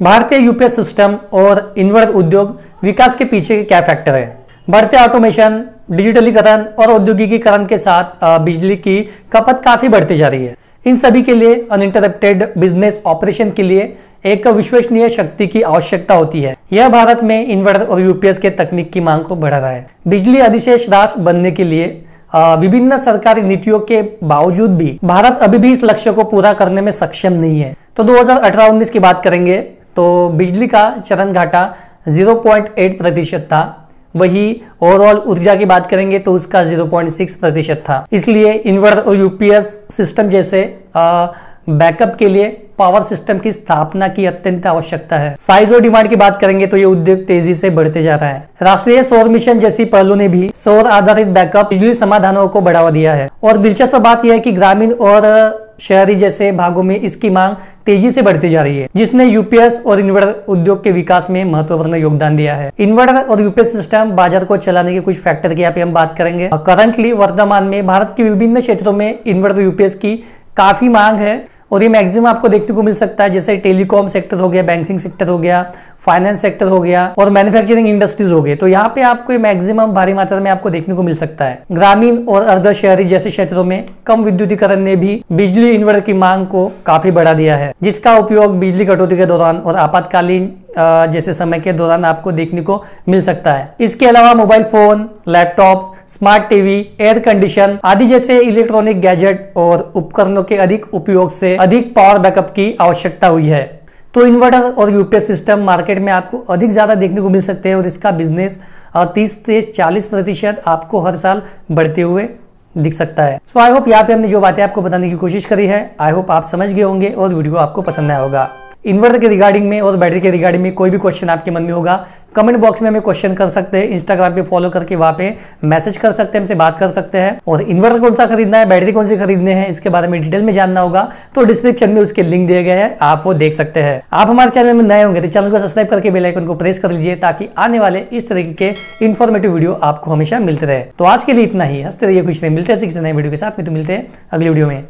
भारतीय UPS system और inverter उद्योग विकास के पीछे क्या फैक्टर है? बढ़ते ऑटोमेशन डिजिटलीकरण और औद्योगिकीकरण के साथ बिजली की खपत काफ़ी बढ़ती जा रही है। इन सभी के लिए अनइंटरप्टेड बिज़नेस ऑपरेशन के लिए एक विश्वसनीय शक्ति की आवश्यकता होती है। यह भारत में इन्वर्टर और यूपीएस के तकनीक की मांग को बढ़ा रहा है। बिजली अधिशेष राष्ट्र बनने के लिए विभिन्न सरकारी नीतियों के बावजूद भी भारत अभी भी इस लक्ष्य को पूरा करने में सक्षम नहीं है। तो 2018-19 की बात करेंगे तो बिजली का चरण घाटा 0.8 प्रतिशत था। वही ओवरऑल ऊर्जा की बात करेंगे तो उसका 0.6 प्रतिशत था। इसलिए इन्वर्टर और यूपीएस सिस्टम जैसे बैकअप के लिए पावर सिस्टम की स्थापना की अत्यंत आवश्यकता है। साइज़ और डिमांड की बात करेंगे तो ये उद्योग तेज़ी से बढ़ते जा रहा है। राष्ट्रीय सौर मिशन जैसी पहलू ने भी सौर आधारित बैकअप बिजली समाधानों को बढ़ावा दिया है। और दिलचस्प बात यह है कि ग्रामीण और शहरी जैसे भागों में इसकी मांग तेज़ी से बढ़ती जा रही है, जिसने यूपीएस और इन्वर्टर उद्योग के विकास में महत्वपूर्ण योगदान दिया है। इन्वर्टर और यूपीएस सिस्टम बाज़ार को चलाने के कुछ फैक्टर की हम बात करेंगे। करंटली वर्तमान में भारत के विभिन्न क्षेत्रों में इन्वर्टर यूपीएस की काफ़ी मांग है। और ये मैक्सिमम आपको देखने को मिल सकता है, जैसे टेलीकॉम सेक्टर हो गया बैंकिंग सेक्टर हो गया फाइनेंस सेक्टर हो गया और मैन्युफैक्चरिंग इंडस्ट्रीज़ हो गए। तो यहाँ पे आपको ये मैक्सिमम भारी मात्रा में आपको देखने को मिल सकता है। ग्रामीण और अर्ध शहरी जैसे क्षेत्रों में कम विद्युतीकरण ने भी बिजली इन्वर्टर की मांग को काफ़ी बढ़ा दिया है, जिसका उपयोग बिजली कटौती के दौरान और आपातकालीन जैसे समय के दौरान आपको देखने को मिल सकता है। इसके अलावा mobile phone laptop smart TV, air condition आदि जैसे इलेक्ट्रॉनिक गैजेट और उपकरणों के अधिक उपयोग से अधिक पावर बैकअप की आवश्यकता हुई है। तो इन्वर्टर और यूपीएस सिस्टम मार्केट में आपको अधिक ज़्यादा देखने को मिल सकते हैं और इसका बिज़नेस तीस से चालीस प्रतिशत आपको हर साल बढ़ते हुए दिख सकता है। सो आई होप यहाँ पे हमने जो बातें आपको बताने की कोशिश करी है। आई होप आप समझ गए होंगे और वीडियो आपको पसंद आया होगा। इन्वर्टर के रिगार्डिंग में और बैटरी के रिगार्डिंग में कोई भी क्वेश्चन आपके मन में होगा कमेंट बॉक्स में हमें क्वेश्चन कर सकते हैं इंस्टाग्राम पे फॉलो करके वहाँ पे मैसेज कर सकते हैं, हमसे बात कर सकते हैं। और इन्वर्टर कौन सा खरीदना है, बैटरी कौन सी खरीदने हैं, इसके बारे में डिटेल में जानना होगा। तो डिस्क्रिप्शन में उसके लिंक दिए गए हैं, आप वो देख सकते हैं। आप हमारे चैनल में नए होंगे तो चैनल को सब्सक्राइब करके बेलाइकन को प्रेस कर लीजिए, ताकि आने वाले इस तरीके के इन्फॉर्मेटिव वीडियो आपको हमेशा मिलते रहे। तो आज के लिए इतना ही हँसते रहिए कुछ नहीं मिलते हैं किसी नए वीडियो के साथ। में तो मिलते हैं अगली वीडियो में।